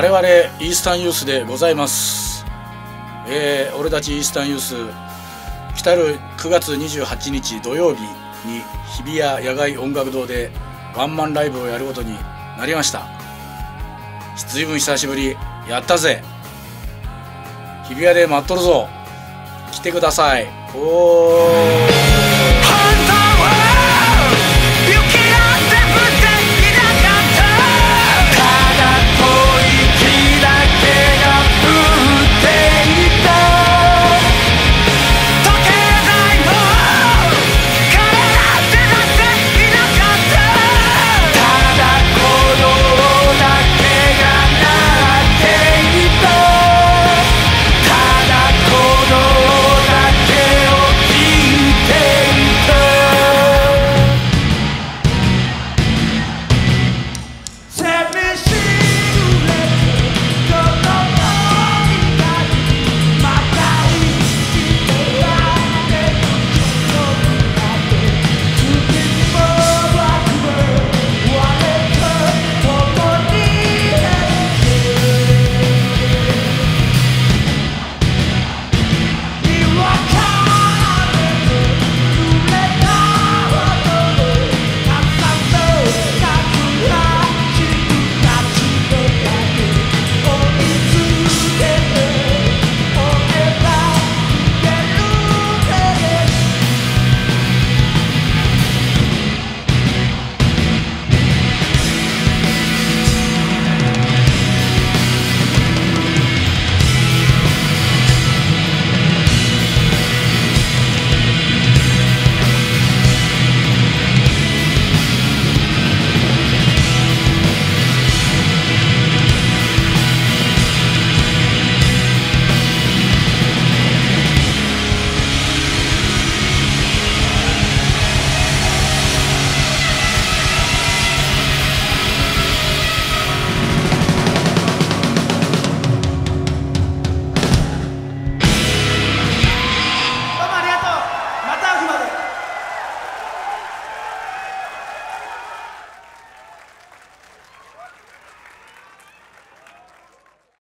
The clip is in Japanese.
我々イースタンユースでございます。えー、俺たちイースタンユース来たる9月28日土曜日に日比谷野外音楽堂でワンマンライブをやることになりました。随分久しぶり。やったぜ。日比谷で待っとるぞ。来てください。おー。